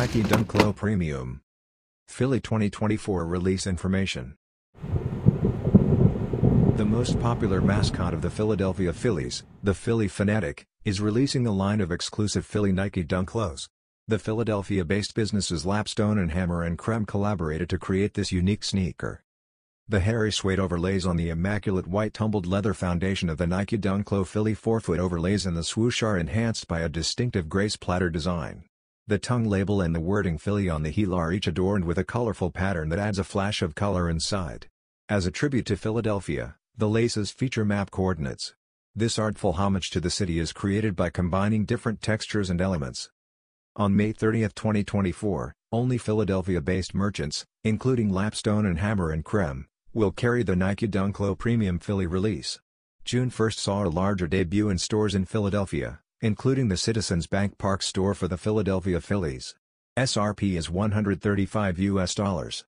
Nike Dunk Low Premium. Philly 2024 release information. The most popular mascot of the Philadelphia Phillies, the Phillie Phanatic, is releasing a line of exclusive Philly Nike Dunk Lows. The Philadelphia-based businesses Lapstone and Hammer and Creme collaborated to create this unique sneaker. The hairy suede overlays on the immaculate white tumbled leather foundation of the Nike Dunk Low Philly 4-foot overlays and the swoosh are enhanced by a distinctive gray splatter design. The tongue label and the wording Philly on the heel are each adorned with a colorful pattern that adds a flash of color inside. As a tribute to Philadelphia, the laces feature map coordinates. This artful homage to the city is created by combining different textures and elements. On May 30, 2024, only Philadelphia-based merchants, including Lapstone and Hammer and Creme, will carry the Nike Dunk Low Premium Philly release. June 1 saw a larger debut in stores in Philadelphia, including the Citizens Bank Park store for the Philadelphia Phillies. SRP is 135 US dollars.